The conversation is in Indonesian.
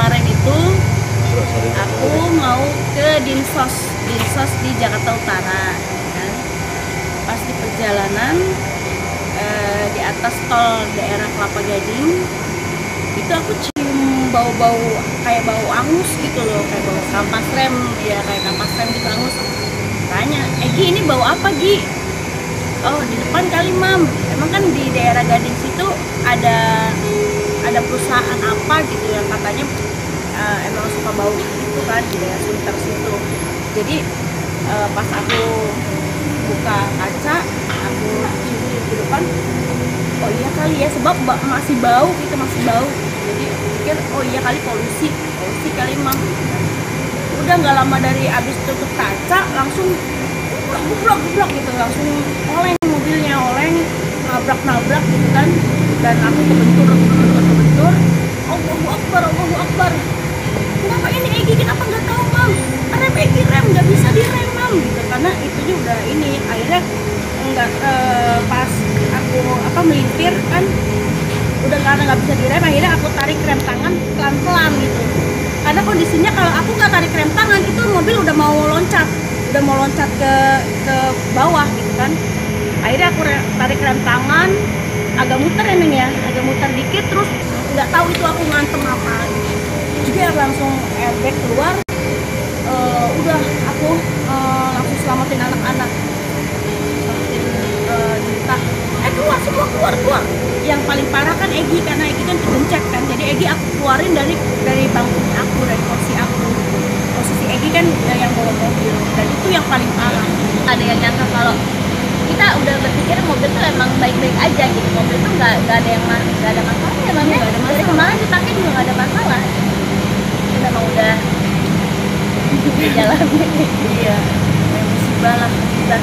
kemarin itu aku mau ke Dinsos. Dinsos di Jakarta Utara kan? Pas di perjalanan eh, di atas tol daerah Kelapa Gading itu aku cium bau-bau kayak bau angus gitu loh kayak bau kampas rem ya kayak kampas rem gitu angus. Tanya Egi ini bau apa Gi? Oh di depan kali mam. Emang kan di daerah Gading situ ada ada perusahaan apa gitu yang katanya eh, emang suka bau gitu kan di daerah Sunter situ. Jadi eh, pas aku buka kaca aku cium di depan oh iya kali ya sebab ba- masih bau gitu masih bau. Jadi pikir oh iya kali polusi polusi kali mam udah nggak lama dari abis tutup kaca langsung gubrok gubrok gubrok gitu langsung oleng mobilnya oleng nabrak nabrak gitu kan dan aku kebentur kebentur kebentur Allahu Akbar Allahu Akbar kenapa ini Egi kenapa nggak tahu mam rem Egi rem nggak bisa direm mam gitu karena itunya udah ini akhirnya nggak eh, pas aku apa melintir kan udah karena nggak bisa direm akhirnya aku tarik rem tangan pelan pelan gitu. Karena kondisinya kalau aku nggak tarik rem tangan itu mobil udah mau loncat udah mau loncat ke ke bawah gitu kan. Akhirnya aku re- tarik rem tangan agak muter ya Neng ya agak muter dikit terus nggak tahu itu aku ngantem apa. Jadi langsung airbag keluar Eh, udah aku eh, langsung selamatin anak-anak selamatin eh, Junta eh keluar semua keluar keluar yang paling parah kan Egi karena Egi kan kegencet kan. Jadi Egi aku keluarin dari dari bangkunya aku dari kursi aku. Posisi Egi kan eh, yang bawa mobil. Dan itu yang paling parah. Ada yang nyangka kalau kita udah berpikir mobil tuh emang baik-baik aja gitu. Mobil tuh nggak nggak ada yang nggak ada masalah ya bang ya dari kemarin dipakai juga nggak ada masalah. Itu memang udah jalan. Iya. Musibah lah musibah